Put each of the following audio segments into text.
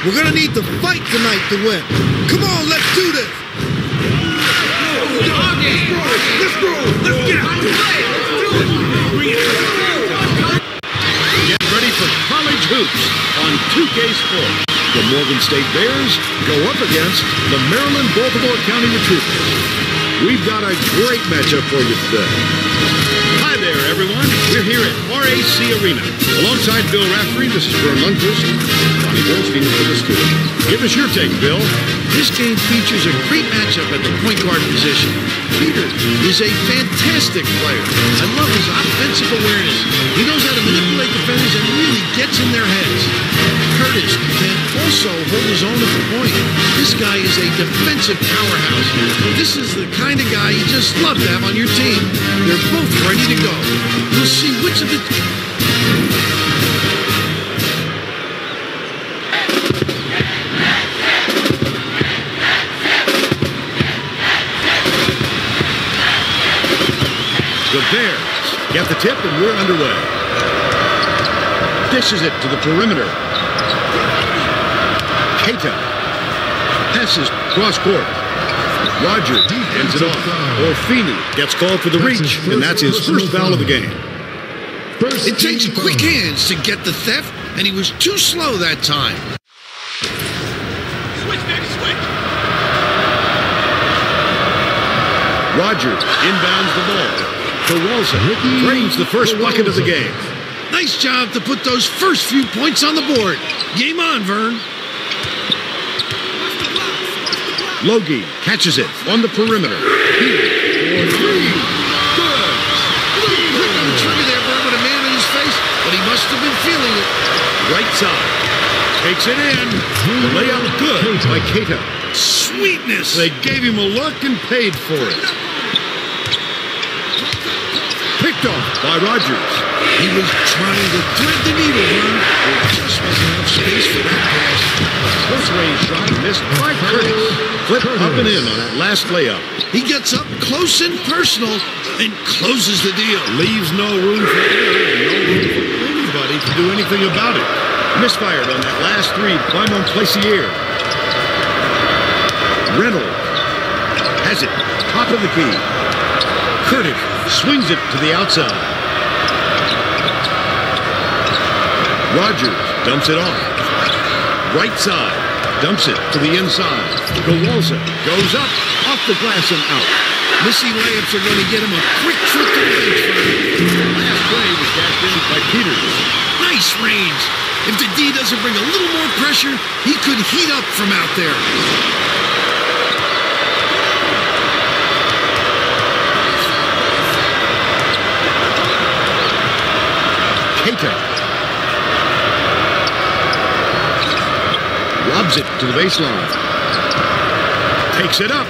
We're gonna need to fight tonight to win. Come on, let's do this. Let's go! Let's get Get ready for college hoops on 2K Sports. The Morgan State Bears go up against the Maryland Baltimore County Retrievers. We've got a great matchup for you today. Hi there, everyone. We're here at RAC Arena. Alongside Bill Raftery, this is Verne Lundquist. Bernstein is with us too. Give us your take, Bill. This game features a great matchup at the point guard position. Peter is a fantastic player. I love his offensive awareness. He knows how to manipulate defenders and really gets in their heads. Curtis can also hold his own at the point. This guy is a defensive powerhouse. This is the kind of guy you just love to have on your team. They're both ready to We'll see which of the The Bears get the tip and we're underway. Dishes it to the perimeter. Keita passes cross court. Roger ends it off. Orfini gets called for the reach, and that's his first foul of the game. It takes quick hands to get the theft, and he was too slow that time. Rogers inbounds the ball. Kowalski drains the first bucket of the game. Nice job to put those first few points on the board. Game on, Verne. Logie catches it on the perimeter. Three. Good. Quick on the trigger there, Verne, with a man in his face, but he must have been feeling it. Right side. Takes it in. The layup good by Keita. Sweetness. They gave him a look and paid for it. Picked off by Rogers. He was trying to thread the needle, Verne. There just wasn't enough space for that pass. Close range shot missed by Curtis. Flip up and in on that last layup. He gets up close and personal and closes the deal. Leaves no room for anybody to do anything about it. Misfired on that last three by Montplaisir. Reynolds has it. Top of the key. Curtis swings it to the outside. Rogers dumps it off. Right side. Dumps it to the inside. Kowalski goes up, off the glass and out. Missy layups are going to get him a quick trip to the bench, Last play was cashed in by Peters. Nice range. If the D doesn't bring a little more pressure, he could heat up from out there. Keita. Lobs it to the baseline. Takes it up.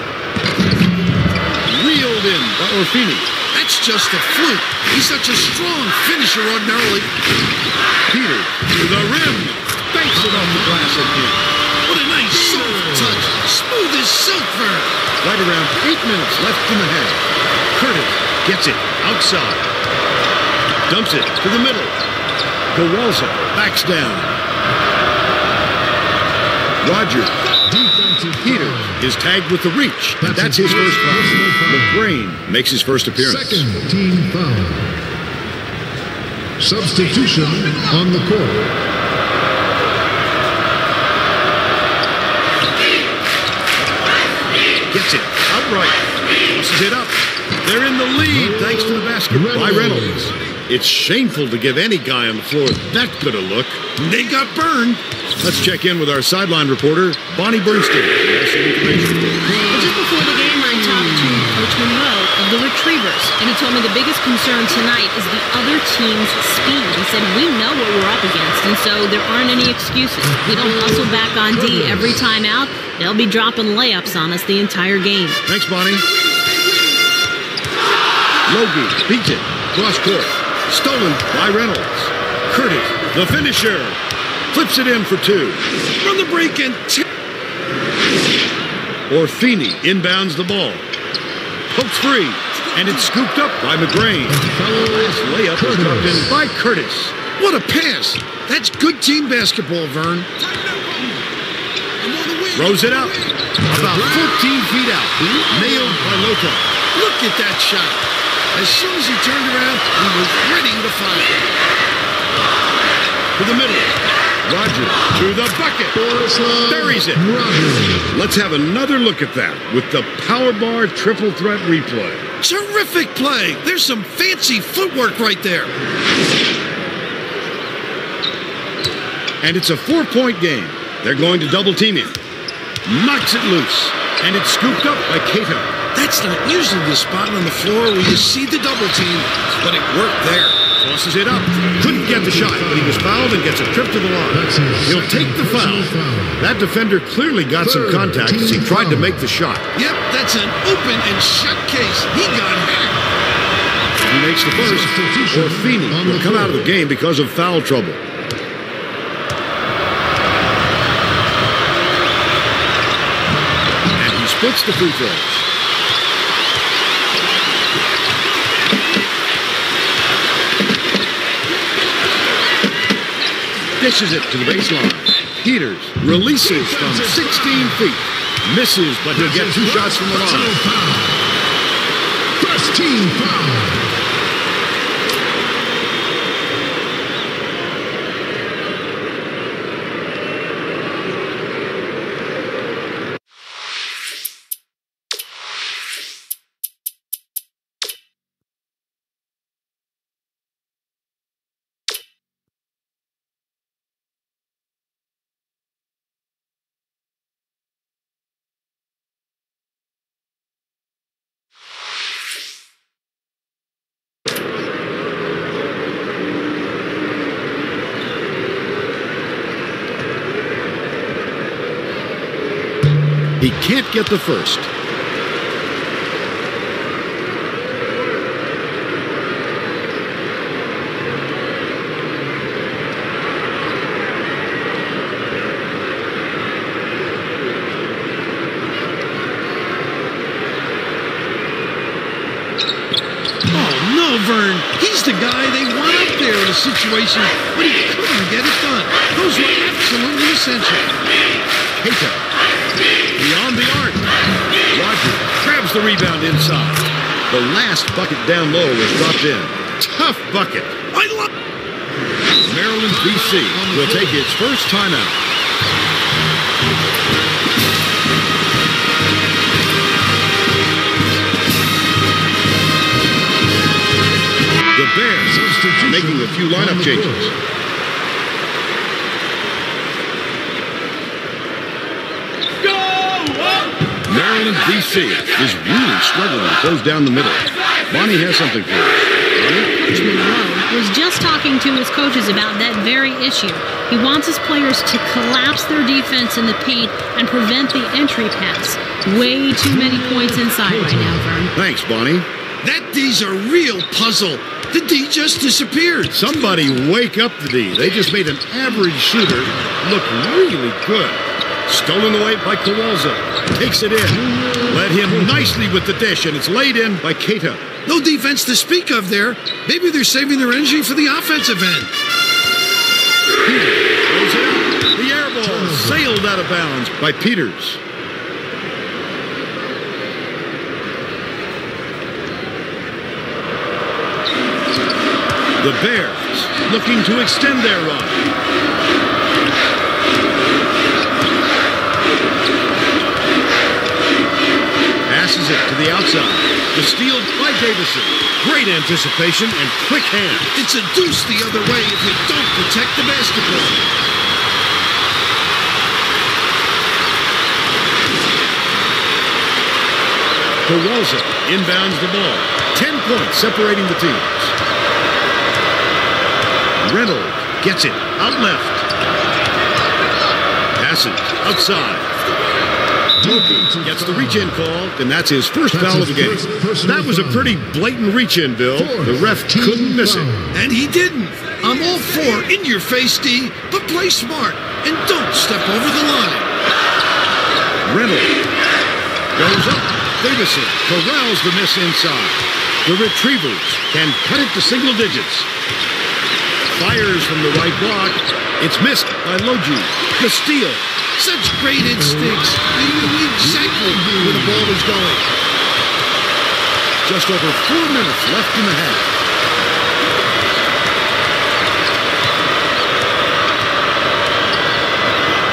Reeled in by Orfini. That's just a fluke. He's such a strong finisher ordinarily. Peter to the rim. Banks it off the glass again. What a nice soft touch. Smooth as silk, Verne. Right around eight minutes left in the half. Curtis gets it outside. Dumps it to the middle. Kowalski backs down. Rogers. Peter is tagged with the reach. and That's his first foul. McGrain makes his first appearance. Second team foul. Substitution on the court. Gets it outright. Tosses it up. They're in the lead thanks to the basket by Reynolds. It's shameful to give any guy on the floor that good a look. They got burned. Let's check in with our sideline reporter, Bonnie Bernstein. Just before the game, I talked to Coach Monroe of the Retrievers, and he told me the biggest concern tonight is the other team's speed. He said, We know what we're up against, and so there aren't any excuses. We don't hustle back on D every time out. They'll be dropping layups on us the entire game. Thanks, Bonnie. Logie beats it. Cross court. Stolen by Reynolds. Curtis, the finisher. Flips it in for two. Run the break and. Orfini inbounds the ball. Pokes free. And it's scooped up by McGrain. Last layup is dropped in by Curtis. What a pass. That's good team basketball, Verne. I'm on the wing. Throws it up. About 14 feet out. Nailed by Loco. Look at that shot. As soon as he turned around, he was ready to. To the middle. Rogers to the bucket. Buries it. Rogers. Let's have another look at that with the Power Bar Triple Threat Replay. Terrific play. There's some fancy footwork right there. And it's a four-point game. They're going to double team him. Knocks it loose. And it's scooped up by Cato. That's not usually the spot on the floor where you see the double team, but it worked there. Tosses it up. Couldn't get the shot, but he was fouled and gets a trip to the line. That's his He'll take the foul. That defender clearly got some contact as he tried to make the shot. Yep, that's an open and shut case. He got hacked. He makes the first. Substitution Orfini on will come out of the game because of foul trouble. And he splits the free throws. Dishes it to the baseline. Peters releases from 16 feet. Misses, but he'll get two shots from the line. First team foul. Can't get the first. Oh, no, Verne. He's the guy they want up there in a situation, but he couldn't get it done. Those were absolutely essential. Cato. Beyond the arc. Roger grabs the rebound inside. The last bucket down low was dropped in. Tough bucket. I love. Maryland BC will take its first timeout. The Bears making a few lineup changes. Court. Maryland BC is really struggling to close down the middle. Bonnie has something for us. Coach Monroe was just talking to his coaches about that very issue. He wants his players to collapse their defense in the paint and prevent the entry pass. Way too many points inside right now, Verne. Thanks, Bonnie. That D's a real puzzle. The D just disappeared. Somebody wake up the D. They just made an average shooter look really good. Stolen away by Kowalza. Takes it in. Led him nicely with the dish, and it's laid in by Cato. No defense to speak of there. Maybe they're saving their energy for the offensive end. Throws it out. The air ball sailed out of bounds by Peters. The Bears looking to extend their run. It to the outside. The steal by Davison. Great anticipation and quick hand. It's a deuce the other way if you don't protect the basketball. Kowalza inbounds the ball. Ten points separating the teams. Reynolds gets it out left. Passes outside. Loki gets the reach-in call, and that's his first That's foul of the game. That was a pretty blatant reach-in, Bill. The ref couldn't miss it. And he didn't. I'm all for in your face, D, but play smart and don't step over the line. Reynolds goes up. Davison corrals the miss inside. The Retrievers can cut it to single digits. Fires from the right block. It's missed by Logi. The steal. Such great instincts. He knew exactly where the ball was going. Just over four minutes left in the half.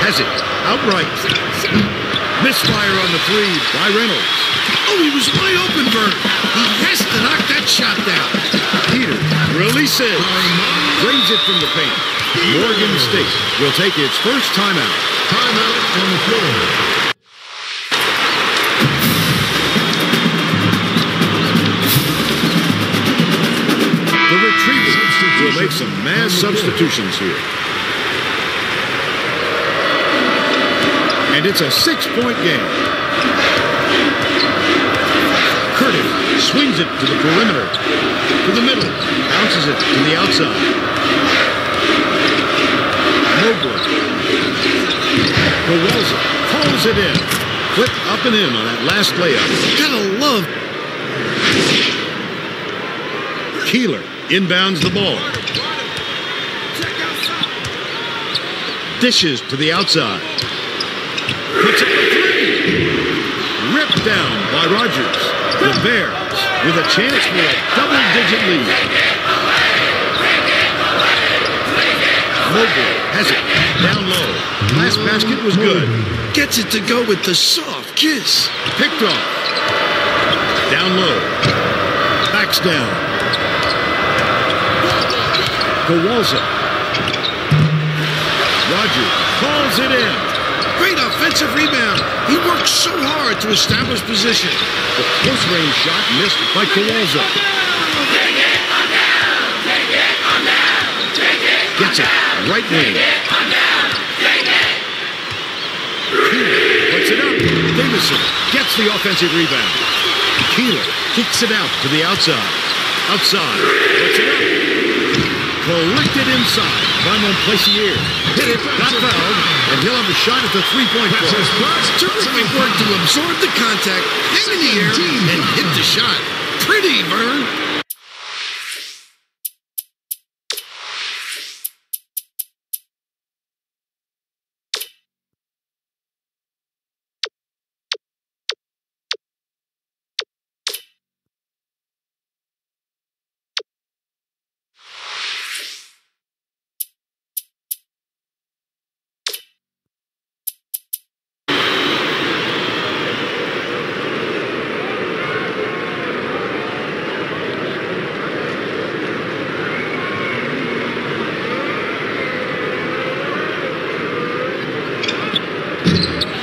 Has it. Outright. Misfire on the three by Reynolds. Oh, he was wide open, Verne. He has to knock that shot down. Peter releases. Drains it from the paint. Morgan State will take its first timeout. Timeout on the floor. Will make some mass substitutions here. And it's a six-point game. Curtis swings it to the perimeter, to the middle, bounces it to the outside. Mobley. Kowalski calls it in. Flip up and in on that last layup. Gotta love Keeler inbounds the ball. Dishes to the outside. Puts up a three. Ripped down by Rogers. Bears with a chance for a double-digit lead. Mobley has it. Down low. Last basket was good. gets it to go with the soft kiss. Picked off. Down low. Backs down. Kowalski. Rogers calls it in. Great offensive rebound. He worked so hard to establish position. The close range shot missed by Kowalski. Gets it. Right wing. Puts it up. Davison gets the offensive rebound. Keeler kicks it out to the outside. Outside. Puts it up. Collected inside by Montplaisir. Hit it. Got fouled. And he'll have a shot at the three-point first. Terrific work to absorb the contact, hang in the air, and hit the shot. Pretty, Verne.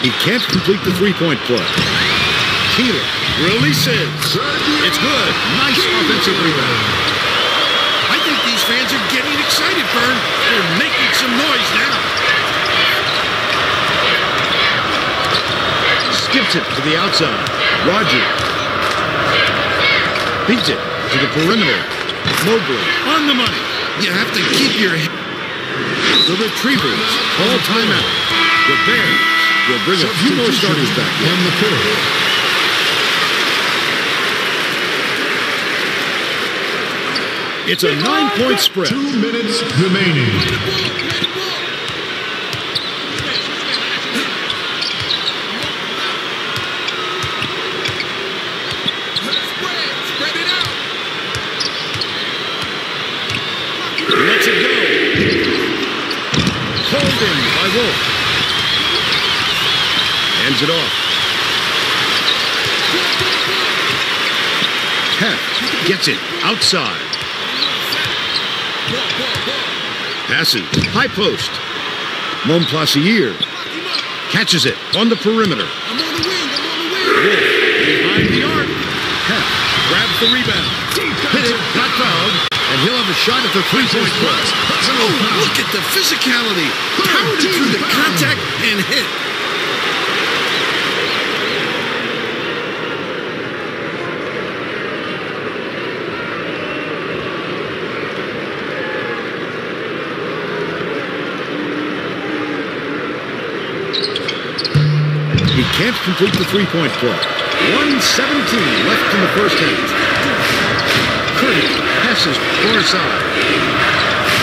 He can't complete the three-point play. Keeler releases. It's good. Nice offensive rebound. I think these fans are getting excited, Verne. They're making some noise now. Skips it to the outside. Rogers. Beats it to the perimeter. Mobley on the money. You have to keep your. The Retrievers call timeout. The Will bring a few more starters back. On the court. It's a nine-point spread. Two minutes remaining. Lets it out. Let's it go. Holding by Wolf. Hands it off. Hef gets it outside. Passes. High post. Montplaisir catches it on the perimeter. I'm on the wing. I'm on the wing. Wolf behind the arc. Hef grabs the rebound. Hit it. Got fouled. And he'll have a shot at the three-point play. Oh, look at the physicality. Powered through the contact and hit. He can't complete the three-point play. 117 left in the first half. Curtis passes far side.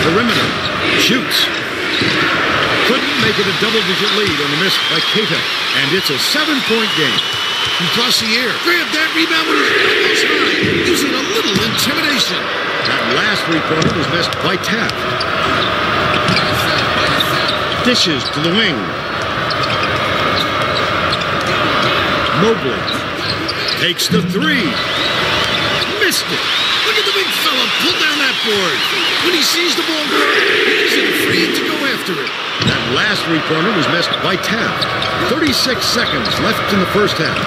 Perimeter. Shoots. Couldn't make it a double-digit lead on the miss by Keita, and it's a seven-point game. And Glossier grabbed that rebound with his elbows high, using a little intimidation. That last three-pointer was missed by Taft. Dishes to the wing. Mobley takes the three. Missed it. Look at the big fella pull down that board. When he sees the ball go he isn't afraid to go after it. That last three-pointer was missed by Taft. 36 seconds left in the first half.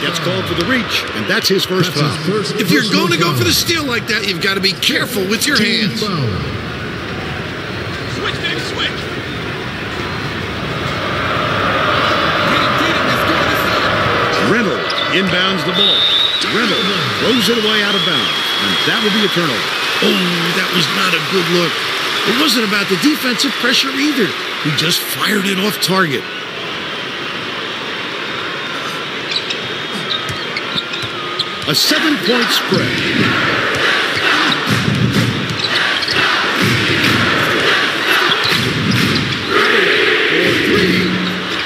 Gets called for the reach, and that's his first That's his foul. first If you're going to go for the steal like that, you've got to be careful with your hands. The ball. Reynolds throws it away out of bounds, and that will be a turnover. Oh, that was not a good look. It wasn't about the defensive pressure either. He just fired it off target. A seven-point spread.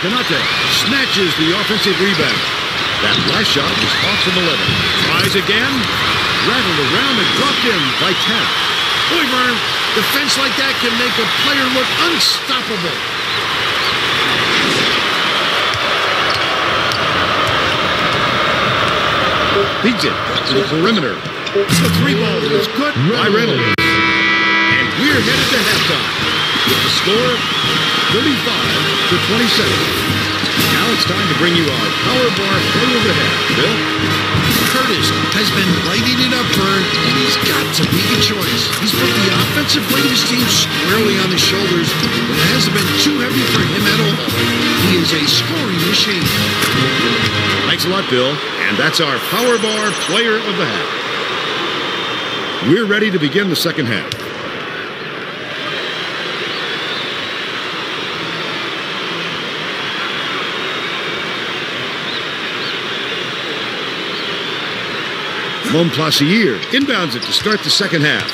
Canate snatches the offensive rebound. That last shot was off from 11. Tries again. Rattled around and dropped in by Taft. Boy, Verne, defense like that can make a player look unstoppable. Beats it to the perimeter. The three ball is good by Reynolds. And we're headed to halftime with the score 35 to 27. Now it's time to bring you our Power Bar Play of the Half. Bill? Curtis has been lighting it up, Verne, and he's got to make a choice. He's put the offensive weight of his team squarely on his shoulders, but it hasn't been too heavy for him at all. He is a scoring machine. Thanks a lot, Bill. And that's our Power Bar Player of the Half. We're ready to begin the second half. Monplaisir inbounds it to start the second half.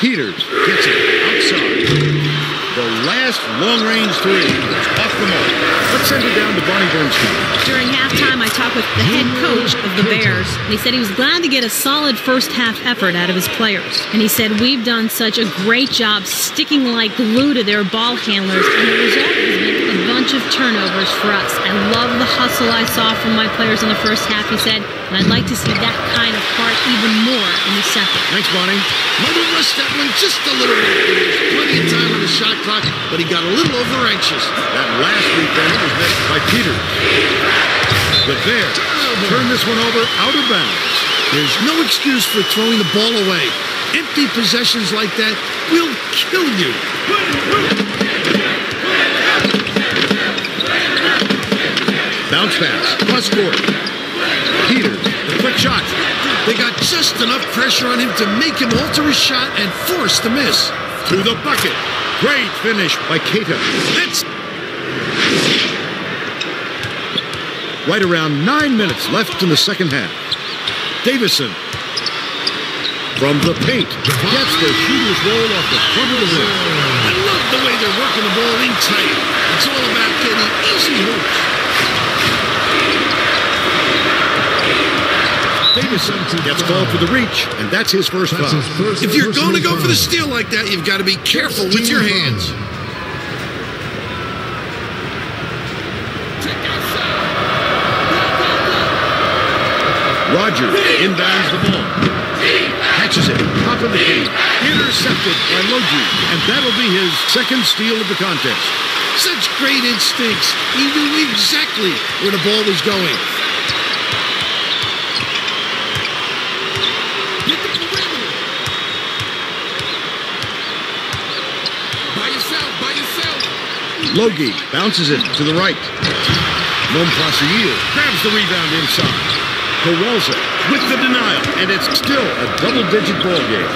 Peters gets it outside. The last long-range three is off the mark. Let's send it down to Bonnie Bernstein. During halftime, I talked with the head coach of the Bears, and he said he was glad to get a solid first half effort out of his players. And he said, We've done such a great job sticking like glue to their ball handlers, and the result a bunch of turnovers for us. I love the hustle I saw from my players in the first half, he said, and I'd like to see that kind of part even more in the second. Thanks, Bonnie. Might have rushed that one just a little bit. Plenty of time on the shot clock, but he got a little over anxious. That last three-pointer was missed by Peter. The Bears turn this one over out of bounds. There's no excuse for throwing the ball away. Empty possessions like that will kill you. Bounce pass, cross court. Peters, the quick shot. They got just enough pressure on him to make him alter his shot and force the miss. To the bucket. Great finish by Keita. That's Right around nine minutes left in the second half. Davison from the paint gets the shooter's roll off the front of the rim. I love the way they're working the ball in tight. It's all about getting easy hoops. Gets called for the reach, and that's his first That's foul. his first If you're going to go for the steal like that, you've got to be careful with your hands. Rogers inbounds the ball. Catches it, top of the key. Intercepted by Logie, and that'll be his second steal of the contest. Such great instincts. He knew exactly where the ball was going. Get the perimeter. By yourself, by yourself. Logie bounces it to the right. Monplaisir grabs the rebound inside. Kowalski with the denial, and it's still a double-digit ball game.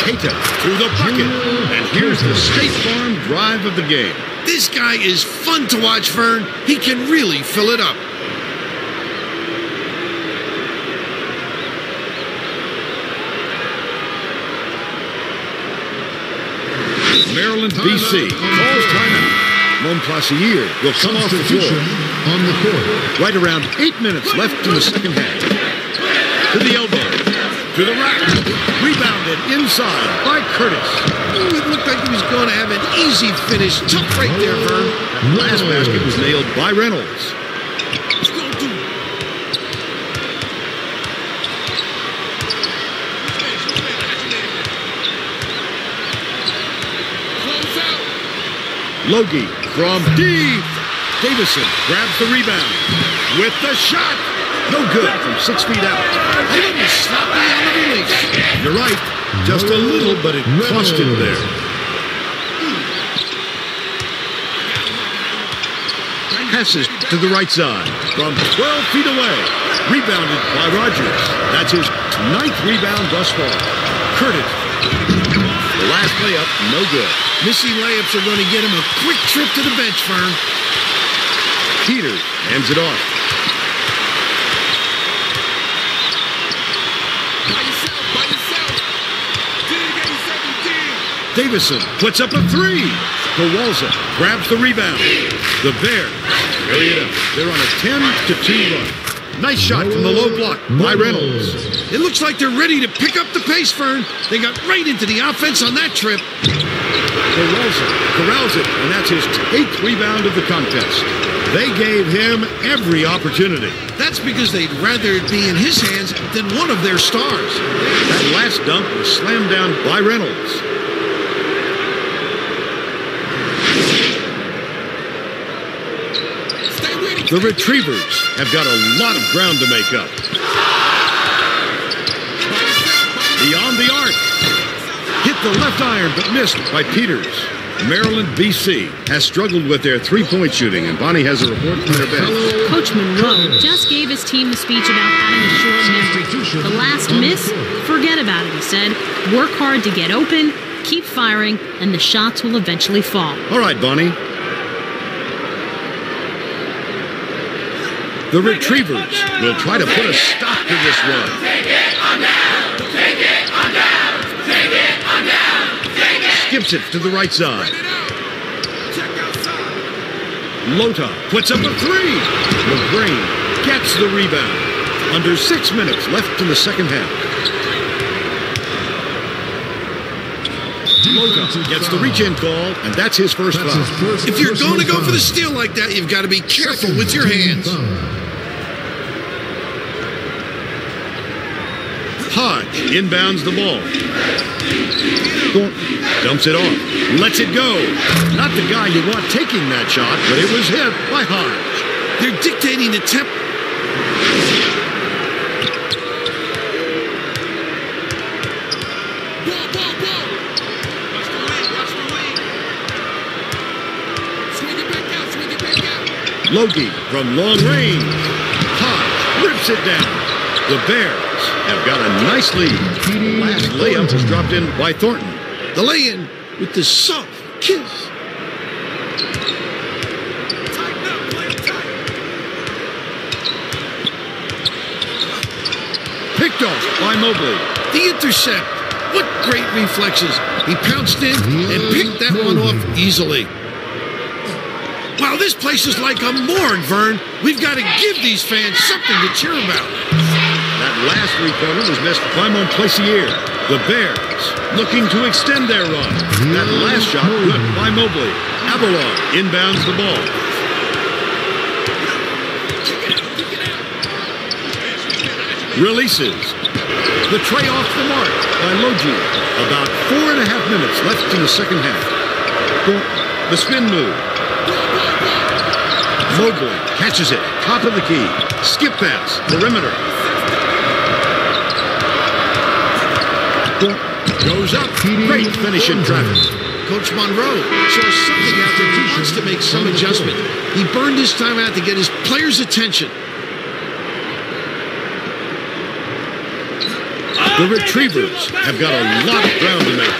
Keita through the bucket, and here's the State Farm drive of the game. This guy is fun to watch, Verne. He can really fill it up. Maryland, BC calls timeout. Montplaisir will come off the floor. On the court. Right around eight minutes left in the second half. To the elbow. To the rack. Rebounded inside by Curtis. Ooh, it looked like he was going to have an easy finish. Tough right there, Verne. That last basket was nailed by Reynolds. Let's go, dude. Close out. Logie from deep. Davison grabs the rebound. With the shot. No good from six feet out. A little sloppy on the release. You're right. Just a little, but it cost him there. Passes to the right side from 12 feet away. Rebounded by Rogers. That's his ninth rebound thus far. Curtis. The last layup, no good. Missing layups are going to get him a quick trip to the bench, Verne. Peters hands it off. By yourself, by yourself. Dig A17. Davison puts up a three. Kowalczyk grabs the rebound. The Bears carry it up. They're on a 10 to 2 run. Nice shot from the low block by Reynolds. It looks like they're ready to pick up the pace, Verne. They got right into the offense on that trip. Kowalczyk corrals it, and that's his eighth rebound of the contest. They gave him every opportunity. That's because they'd rather it be in his hands than one of their stars. That last dunk was slammed down by Reynolds. Stay with him. The Retrievers have got a lot of ground to make up. By yourself, by Beyond the arc. Hit the left iron, but missed by Peters. Maryland, BC has struggled with their three-point shooting, and Bonnie has a report from their bench. Coach Monroe just gave his team the speech about having a short memory. The last miss, forget about it, he said. Work hard to get open, keep firing, and the shots will eventually fall. All right, Bonnie. The Retrievers will try to put a stop to this run. Skips it to the right side. Lota puts up a three. LaGrange gets the rebound. Under six minutes left in the second half. Lota gets the reach-in call, and that's his first That's foul. first If you're going to go for the steal like that, you've got to be careful with your team hands. foul. Hodge inbounds the ball. Dumps it off. Lets it go. Not the guy you want taking that shot, but it was hit by Hodge. They're dictating the temp. Ball, ball, ball. Watch the lane, watch the lane. Swing back out, swing back out. Logie from long range. Hodge rips it down. The Bears have got a nice lead. Last layup was dropped in by Thornton. The lay-in with the soft kiss. Picked off by Mobley. The intercept. What great reflexes. He pounced in and picked that one off easily. Wow, this place is like a morgue, Verne. We've got to give these fans something to cheer about. Last three-pointer was missed by Montplaisir. The Bears looking to extend their run. That last shot good by Mobley. Avalon inbounds the ball. Releases. The tray off the mark by Logie. About four and a half minutes left in the second half. The spin move. Mobley catches it. Top of the key. Skip pass. Perimeter. Goes up. Great finish in traffic. Coach Monroe shows something out there. He wants to make some adjustment. He burned his time out to get his players' attention. The Retrievers have got a lot of ground to make.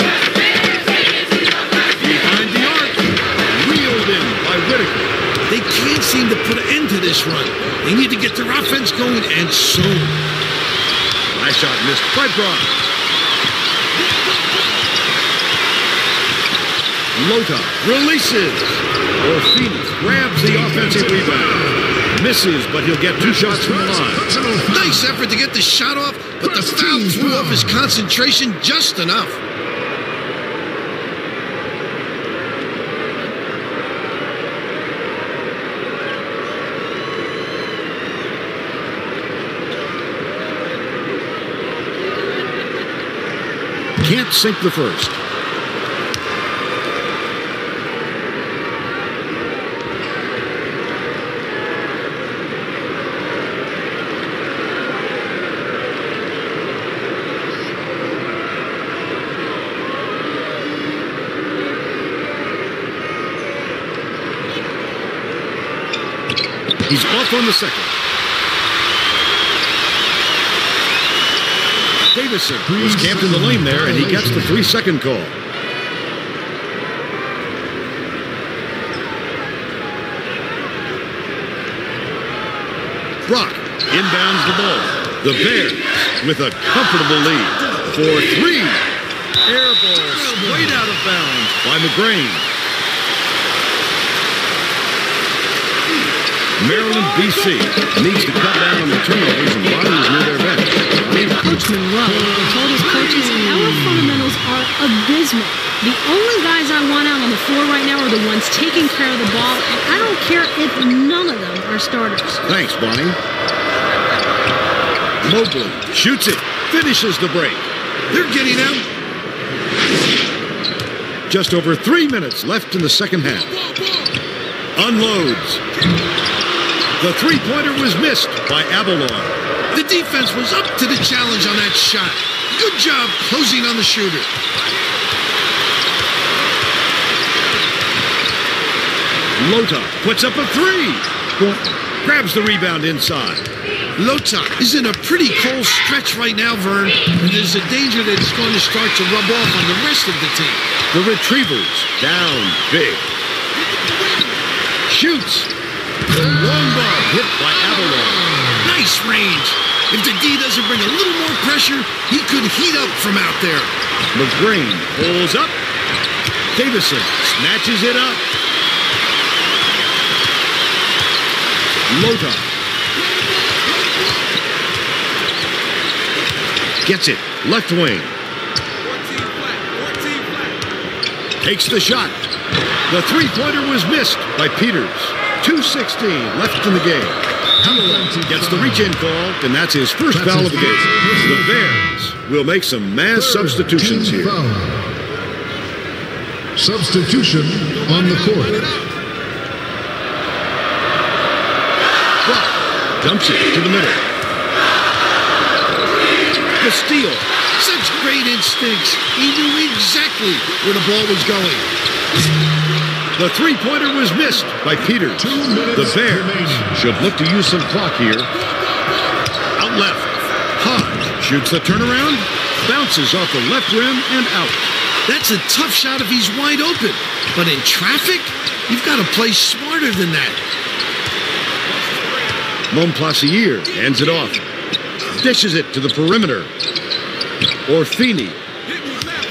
Behind the arc. Wheeled in by Whitaker. They can't seem to put an end to this run. They need to get their offense going, and soon. Last shot missed by Brock. Lota releases. Orfini grabs the offensive rebound. Misses, but he'll get two shots from the line. Nice effort to get the shot off, but the foul threw off his concentration just enough. Can't sink the first. He's off on the second. Davison was camped in the lane there, and he gets the three-second call. Brock inbounds the ball. The Bears with a comfortable lead. For three. Air ball straight out of bounds by McGrain. Maryland, BC needs to cut down on the turnovers and bodies near their bench. Coach Monroe told his coaches our fundamentals are abysmal. The only guys I want out on the floor right now are the ones taking care of the ball, and I don't care if none of them are starters. Thanks, Bonnie. Mobley shoots it, finishes the break. They're getting out. Just over three minutes left in the second half. Unloads. The three-pointer was missed by Avalon. The defense was up to the challenge on that shot. Good job closing on the shooter. Lota puts up a three. Grabs the rebound inside. Lota is in a pretty cold stretch right now, Verne, and there's a danger that it's going to start to rub off on the rest of the team. The Retrievers down big. Shoots. Long hit by Avalon. Nice range. If the D doesn't bring a little more pressure, he could heat up from out there. McGrain pulls up. Davison snatches it up. Lota gets it. Left wing. 14 flat. 14 flat. Takes the shot. The three-pointer was missed by Peters. 2.16 left in the game. Avalon gets the reach-in call, and that's his first That's foul of the game. The Bears will make some mass substitutions here. foul. Substitution on the court. Dumps it to the middle. The steal. Such great instincts. He knew exactly where the ball was going. The three-pointer was missed by Peters. The Bears should look to use some clock here. Out left. Hodge shoots the turnaround, bounces off the left rim and out. That's a tough shot if he's wide open. But in traffic, you've got to play smarter than that. Montplaisir hands it off. Dishes it to the perimeter. Orfini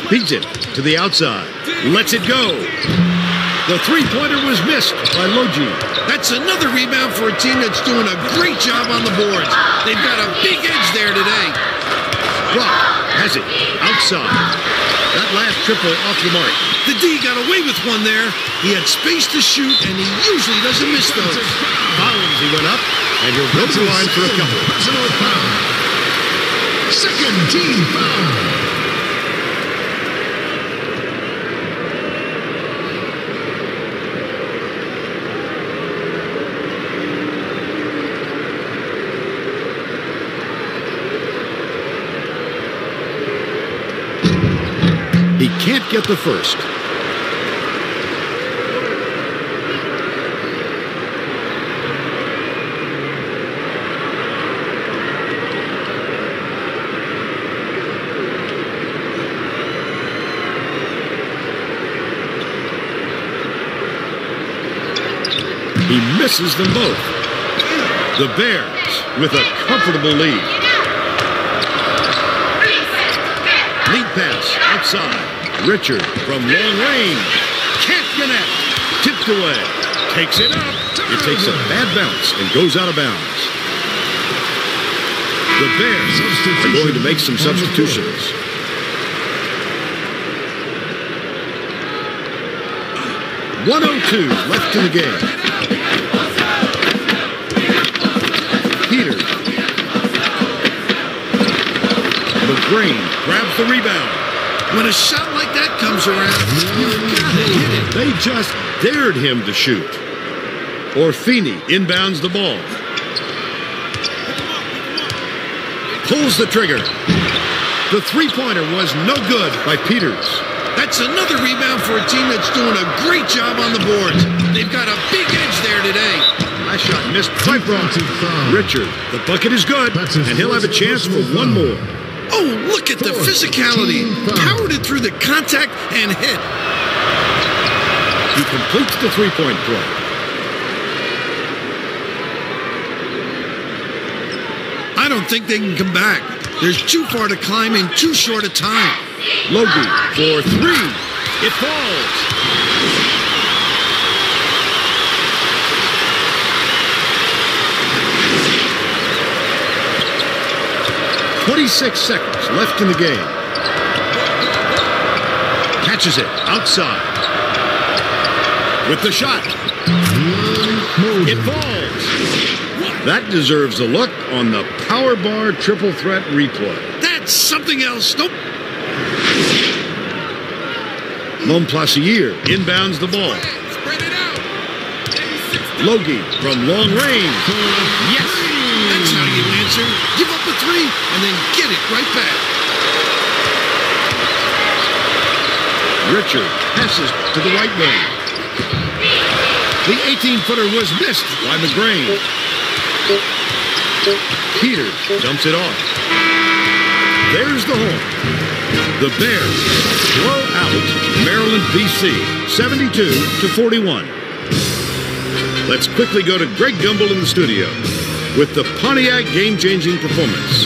feeds it to the outside. Lets it go. The three-pointer was missed by Logi. That's another rebound for a team that's doing a great job on the boards. They've got a big edge there today. Brock has it outside. That last triple off the mark. The D got away with one there. He had space to shoot, and he usually doesn't miss those. Collins, he went up, and he'll go to line for a couple. Second team foul. Can't get the first. He misses them both. The Bears with a comfortable lead. Lead pass outside. Richard from long range. Can't connect. Tipped away. Takes it up. It takes a bad bounce and goes out of bounds. The Bears are going to make some substitutions. One oh two left in the game. Peters. McGrain grabs the rebound. When a shot comes around, you've got to hit it. They just dared him to shoot. Orfini inbounds the ball. Pulls the trigger. The three-pointer was no good by Peters. That's another rebound for a team that's doing a great job on the boards. They've got a big edge there today. Last shot missed by. Richard, the bucket is good, and he'll have a chance for one more. Oh, look at the physicality. Powered it through the contact and hit. He completes the three-point play. I don't think they can come back. There's too far to climb in too short a time. Logie for three. It falls. Twenty-six seconds left in the game. Catches it outside. With the shot. It falls. That deserves a look on the power bar triple threat replay. That's something else. Nope. Montplaisir inbounds the ball. Spread it out. Logie from long range. Yes! You answer. Give up a three and then get it right back. Richard passes to the right wing. The 18-footer was missed by McGrain. Peter dumps it off. There's the horn. The Bears blow out Maryland BC 72 to 41. Let's quickly go to Greg Gumbel in the studio with the Pontiac game-changing performance.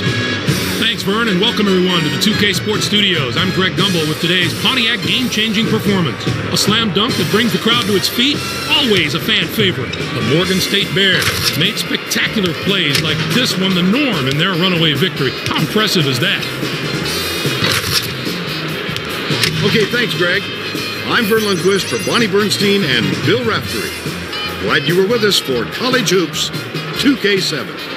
Thanks, Verne, and welcome everyone to the 2K Sports Studios. I'm Greg Gumbel with today's Pontiac game-changing performance. A slam dunk that brings the crowd to its feet, always a fan favorite. The Morgan State Bears made spectacular plays like this one the norm in their runaway victory. How impressive is that? Okay, thanks, Greg. I'm Verne Lundquist for Bonnie Bernstein and Bill Raftery. Glad you were with us for College Hoops 2K7.